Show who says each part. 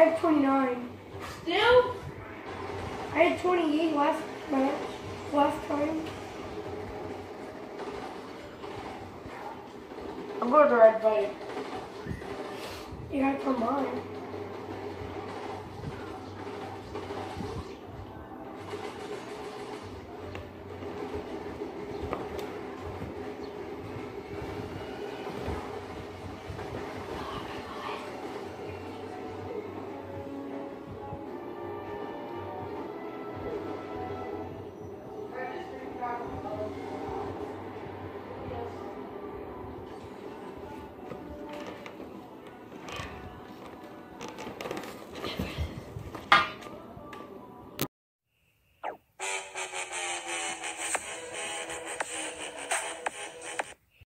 Speaker 1: I have 29.
Speaker 2: Still?
Speaker 1: I had 28 last match, last time.
Speaker 2: I'm going to red bite.
Speaker 1: Yeah, for mine.